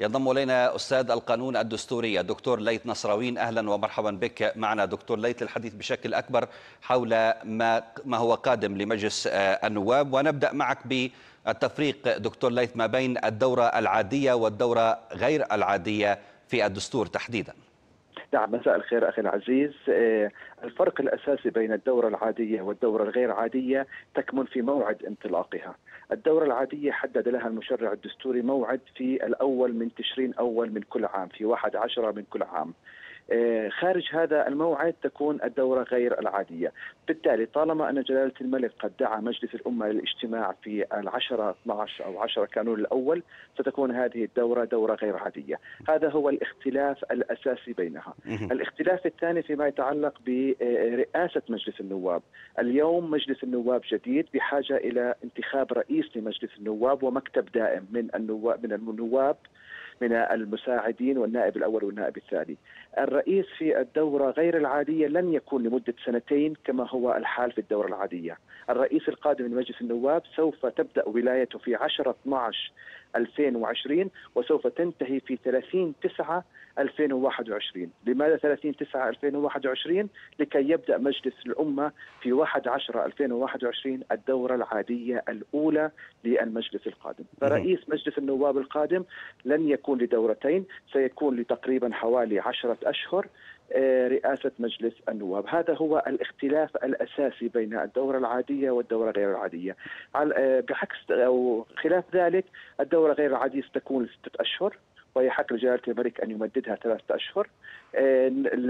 ينضم إلينا أستاذ القانون الدستوري الدكتور ليث نصراوين أهلا ومرحبا بك معنا دكتور ليث للحديث بشكل أكبر حول ما ما هو قادم لمجلس النواب ونبدأ معك بالتفريق دكتور ليث ما بين الدورة العادية والدورة غير العادية في الدستور تحديدا. نعم مساء الخير أخي العزيز. الفرق الأساسي بين الدورة العادية والدورة الغير عادية تكمن في موعد انطلاقها. الدورة العادية حدد لها المشرع الدستوري موعد في الأول من تشرين أول من كل عام في واحد عشرة من كل عام. خارج هذا الموعد تكون الدورة غير العادية. بالتالي طالما أن جلالة الملك قد دعا مجلس الأمة للاجتماع في العشرة 12 أو 10 كانون الأول ستكون هذه الدورة دورة غير عادية. هذا هو الاختلاف الأساسي بينها. الاختلاف الثاني فيما يتعلق برئاسة مجلس النواب. اليوم مجلس النواب جديد بحاجة إلى انتخاب رئيس لمجلس النواب ومكتب دائم من النواب من النواب. من المساعدين والنائب الأول والنائب الثاني. الرئيس في الدورة غير العادية لن يكون لمدة سنتين كما هو الحال في الدورة العادية. الرئيس القادم من مجلس النواب سوف تبدأ ولايته في 10 12 2020 وسوف تنتهي في 30 9 2021 لماذا 30 9 2021 لكي يبدأ مجلس الأمة في 1 10 2021 الدورة العادية الأولى للمجلس القادم فرئيس مجلس النواب القادم لن يكون لدورتين سيكون لتقريبا حوالي عشرة أشهر رئاسة مجلس النواب. هذا هو الاختلاف الأساسي بين الدورة العادية والدورة غير العادية. بعكس أو خلاف ذلك الدورة غير العادية ستكون لستة أشهر ويحق لجلالة الملك أن يمددها ثلاثة أشهر.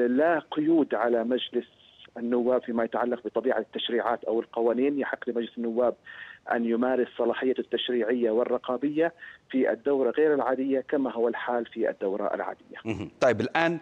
لا قيود على مجلس النواب فيما يتعلق بطبيعة التشريعات أو القوانين. يحق لمجلس النواب أن يمارس صلاحيته التشريعية والرقابية في الدورة غير العادية كما هو الحال في الدورة العادية. طيب الآن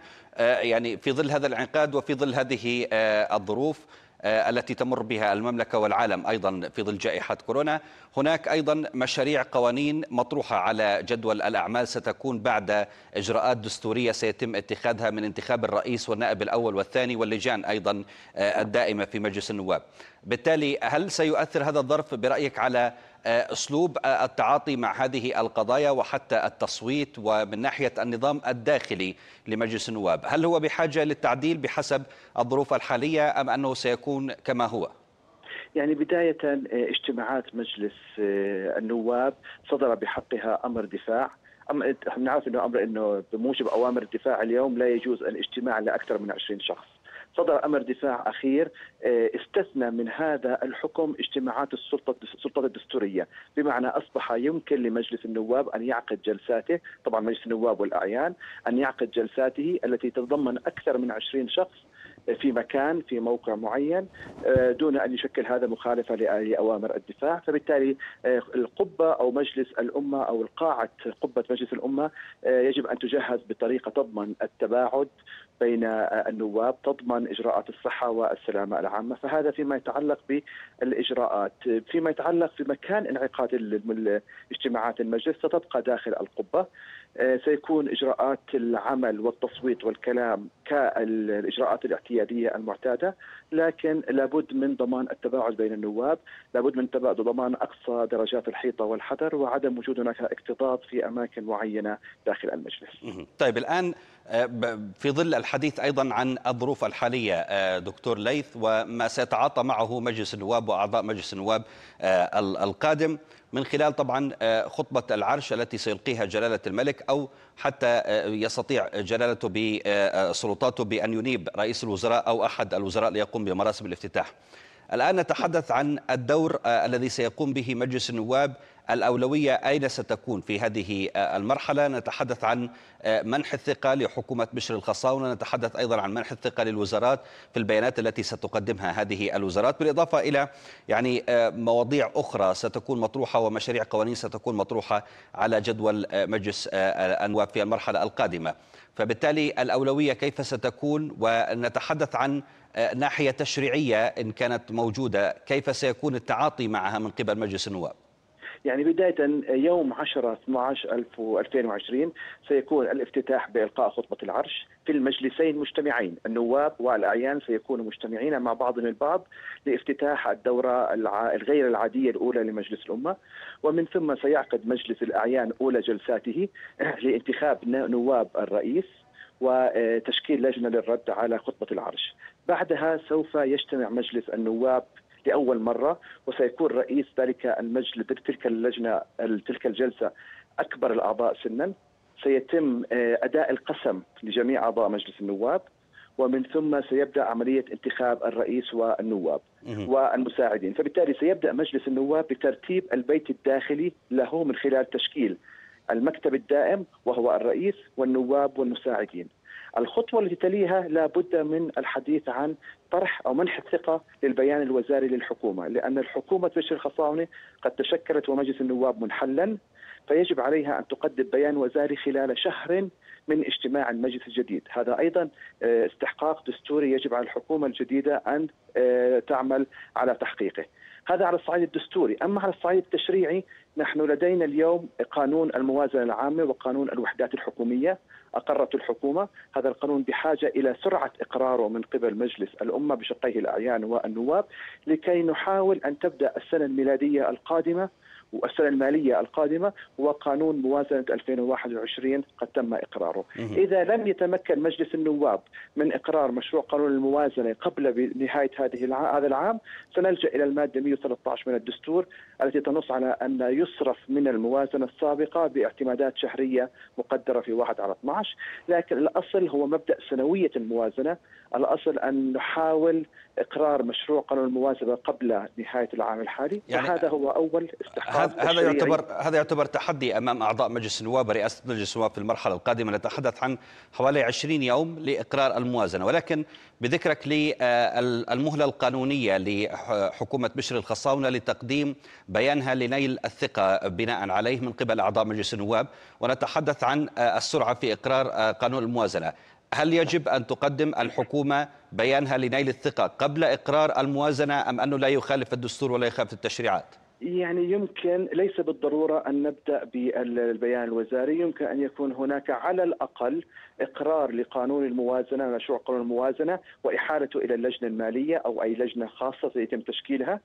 يعني في ظل هذا الانعقاد وفي ظل هذه الظروف التي تمر بها المملكة والعالم أيضا في ظل جائحة كورونا. هناك أيضا مشاريع قوانين مطروحة على جدول الأعمال ستكون بعد إجراءات دستورية سيتم اتخاذها من انتخاب الرئيس والنائب الأول والثاني واللجان أيضا الدائمة في مجلس النواب. بالتالي هل سيؤثر هذا الظرف برأيك على أسلوب التعاطي مع هذه القضايا وحتى التصويت ومن ناحية النظام الداخلي لمجلس النواب، هل هو بحاجة للتعديل بحسب الظروف الحالية أم أنه سيكون كما هو؟ يعني بداية اجتماعات مجلس النواب صدر بحقها أمر دفاع. نعرف إنه أمر إنه بموجب أوامر الدفاع اليوم لا يجوز الاجتماع لأكثر من 20 شخص. صدر أمر دفاع أخير استثنى من هذا الحكم اجتماعات السلطة الدستورية، بمعنى أصبح يمكن لمجلس النواب أن يعقد جلساته، طبعا مجلس النواب والأعيان أن يعقد جلساته التي تتضمن أكثر من 20 شخص في مكان في موقع معين دون أن يشكل هذا مخالفة لاوامر الدفاع، فبالتالي القبة أو مجلس الأمة أو القاعة قبة مجلس الأمة يجب أن تجهز بطريقة تضمن التباعد بين النواب، تضمن إجراءات الصحة والسلامة العامة، فهذا فيما يتعلق بالإجراءات، فيما يتعلق في مكان انعقاد اجتماعات المجلس ستبقى داخل القبة، سيكون إجراءات العمل والتصويت والكلام كالإجراءات الاعتيادية المعتادة لكن لابد من ضمان التباعد بين النواب لابد من ضمان أقصى درجات الحيطة والحذر وعدم وجود هناك اكتظاظ في أماكن معينة داخل المجلس. طيب الآن في ظل الحديث أيضا عن الظروف الحالية دكتور ليث وما سيتعاطى معه مجلس النواب وأعضاء مجلس النواب القادم من خلال طبعا خطبة العرش التي سيلقيها جلالة الملك أو حتى يستطيع جلالته بسلطاته بأن ينيب رئيس الوزراء أو أحد الوزراء ليقوم بمراسم الافتتاح. الآن نتحدث عن الدور الذي سيقوم به مجلس النواب الأولوية أين ستكون في هذه المرحلة؟ نتحدث عن منح الثقة لحكومة بشر الخصاونة. نتحدث أيضا عن منح الثقة للوزارات في البيانات التي ستقدمها هذه الوزارات. بالإضافة إلى يعني مواضيع أخرى ستكون مطروحة ومشاريع قوانين ستكون مطروحة على جدول مجلس النواب في المرحلة القادمة. فبالتالي الأولوية كيف ستكون؟ ونتحدث عن ناحية تشريعية إن كانت موجودة. كيف سيكون التعاطي معها من قبل مجلس النواب؟ يعني بداية يوم 10 12 2020 سيكون الافتتاح بإلقاء خطبة العرش في المجلسين مجتمعين النواب والأعيان سيكونوا مجتمعين مع بعضهم البعض لافتتاح الدورة الغير العادية الأولى لمجلس الأمة ومن ثم سيعقد مجلس الأعيان أولى جلساته لانتخاب نواب الرئيس وتشكيل لجنة للرد على خطبة العرش. بعدها سوف يجتمع مجلس النواب لأول مرة وسيكون رئيس ذلك المجلس تلك اللجنة تلك الجلسة أكبر الأعضاء سنا. سيتم أداء القسم لجميع أعضاء مجلس النواب ومن ثم سيبدأ عملية انتخاب الرئيس والنواب والمساعدين، فبالتالي سيبدأ مجلس النواب بترتيب البيت الداخلي له من خلال تشكيل المكتب الدائم وهو الرئيس والنواب والمساعدين. الخطوة التي تليها لا بد من الحديث عن طرح أو منح الثقة للبيان الوزاري للحكومة، لأن الحكومة بشر الخصاوني قد تشكلت ومجلس النواب منحلا فيجب عليها أن تقدم بيان وزاري خلال شهر من اجتماع المجلس الجديد. هذا أيضا استحقاق دستوري يجب على الحكومة الجديدة أن تعمل على تحقيقه. هذا على الصعيد الدستوري. أما على الصعيد التشريعي نحن لدينا اليوم قانون الموازنة العامة وقانون الوحدات الحكومية أقرت الحكومة. هذا القانون بحاجة إلى سرعة إقراره من قبل مجلس الأمة بشقيه الأعيان والنواب لكي نحاول أن تبدأ السنة الميلادية القادمة والسنة المالية القادمة وقانون موازنة 2021 قد تم إقراره. إذا لم يتمكن مجلس النواب من إقرار مشروع قانون الموازنة قبل نهايه هذه هذا العام سنلجأ إلى المادة 113 من الدستور التي تنص على أن يصرف من الموازنة السابقة باعتمادات شهرية مقدرة في 1 على 12 لكن الأصل هو مبدأ سنوية الموازنة. الأصل أن نحاول إقرار مشروع قانون الموازنة قبل نهاية العام الحالي. يعني وهذا هو أول استحقاق. هذا يعتبر هذا يعتبر تحدي أمام أعضاء مجلس النواب ورئاسة مجلس النواب في المرحلة القادمة نتحدث عن حوالي 20 يوم لإقرار الموازنة. ولكن بذكرك للمهلة القانونية لحكومة بشر الخصاونة لتقديم بيانها لنيل الثقة بناء عليه من قبل أعضاء مجلس النواب. ونتحدث عن السرعة في إقرار قانون الموازنة. هل يجب أن تقدم الحكومة بيانها لنيل الثقة قبل إقرار الموازنة أم أنه لا يخالف الدستور ولا يخالف التشريعات؟ يعني يمكن ليس بالضرورة أن نبدأ بالبيان الوزاري، يمكن أن يكون هناك على الأقل إقرار لقانون الموازنة مشروع قانون الموازنة وإحالته إلى اللجنة المالية أو أي لجنة خاصة سيتم تشكيلها.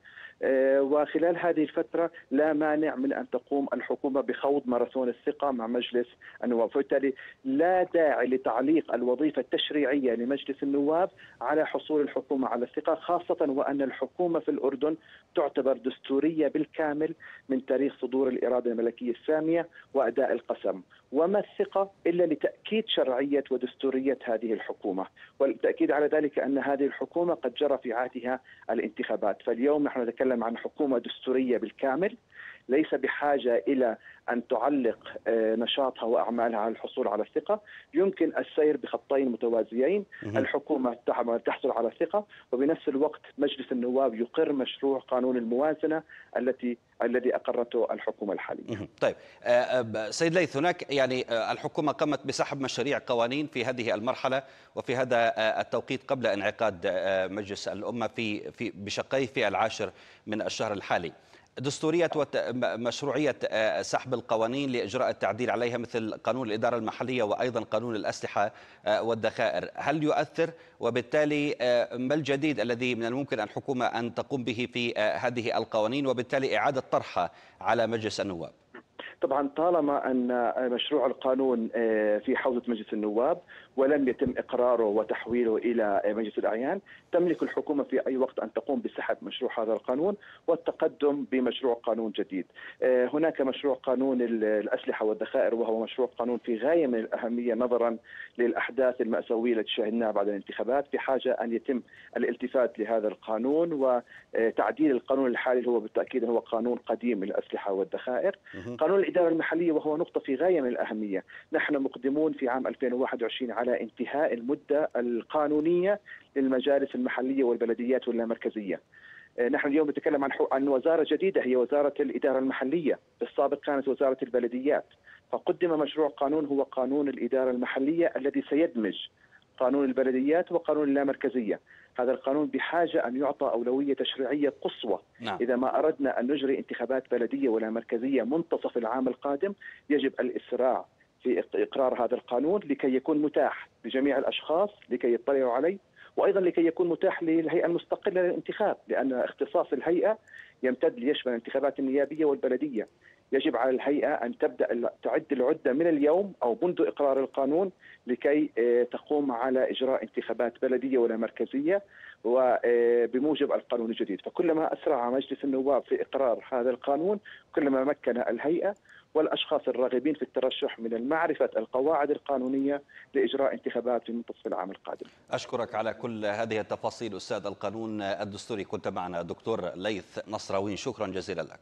وخلال هذه الفترة لا مانع من أن تقوم الحكومة بخوض ماراثون الثقة مع مجلس النواب، فبالتالي لا داعي لتعليق الوظيفة التشريعية لمجلس النواب على حصول الحكومة على الثقة خاصة وأن الحكومة في الأردن تعتبر دستورية بالكامل من تاريخ صدور الإرادة الملكية السامية وأداء القسم، وما الثقة إلا لتأكيد شرعية ودستورية هذه الحكومة، والتأكيد على ذلك أن هذه الحكومة قد جرى في عهدها الانتخابات، فاليوم نحن نتكلم عن حكومة دستورية بالكامل. ليس بحاجة إلى أن تعلق نشاطها وأعمالها على الحصول على الثقة، يمكن السير بخطين متوازيين، الحكومة تحصل على الثقة وبنفس الوقت مجلس النواب يقر مشروع قانون الموازنة التي الذي أقرته الحكومة الحالية. طيب سيد ليث هناك يعني الحكومة قامت بسحب مشاريع قوانين في هذه المرحلة وفي هذا التوقيت قبل انعقاد مجلس الأمة في في بشقيه في العاشر من الشهر الحالي. دستورية ومشروعية سحب القوانين لإجراء التعديل عليها مثل قانون الإدارة المحلية وأيضا قانون الأسلحة والذخائر. هل يؤثر؟ وبالتالي ما الجديد الذي من الممكن الحكومة أن تقوم به في هذه القوانين؟ وبالتالي إعادة طرحها على مجلس النواب. طبعا طالما أن مشروع القانون في حوزة مجلس النواب ولم يتم إقراره وتحويله إلى مجلس الأعيان تملك الحكومة في أي وقت أن تقوم بسحب مشروع هذا القانون والتقدم بمشروع قانون جديد. هناك مشروع قانون الأسلحة والذخائر وهو مشروع قانون في غاية من الأهمية نظرا للأحداث المأساوية التي شهدناها بعد الانتخابات بحاجه أن يتم الالتفات لهذا القانون وتعديل القانون الحالي هو بالتأكيد هو قانون قديم للأسلحة والذخائر. قانون الإدارة المحلية وهو نقطة في غاية من الأهمية، نحن مقدمون في عام 2021 على انتهاء المدة القانونية للمجالس المحلية والبلديات واللامركزيه. نحن اليوم نتكلم عن عن وزارة جديدة هي وزارة الإدارة المحلية، في السابق كانت وزارة البلديات، فقدم مشروع قانون هو قانون الإدارة المحلية الذي سيدمج قانون البلديات وقانون اللامركزية هذا القانون بحاجة أن يعطى أولوية تشريعية قصوى نعم. إذا ما أردنا أن نجري انتخابات بلدية ولا مركزية منتصف العام القادم يجب الإسراع في إقرار هذا القانون لكي يكون متاح لجميع الأشخاص لكي يطلعوا عليه وأيضا لكي يكون متاح للهيئة المستقلة للانتخاب لأن اختصاص الهيئة يمتد ليشمل الانتخابات النيابية والبلدية. يجب على الهيئة أن تبدأ تعد العدة من اليوم أو منذ إقرار القانون لكي آه، تقوم على إجراء انتخابات بلدية ولا مركزية وبموجب القانون الجديد، فكلما أسرع مجلس النواب في إقرار هذا القانون كلما مكن الهيئة والأشخاص الراغبين في الترشح من معرفه القواعد القانونية لإجراء انتخابات في منتصف العام القادم. أشكرك على كل هذه التفاصيل أستاذ القانون الدستوري كنت معنا دكتور ليث نصراوي شكرا جزيلا لك.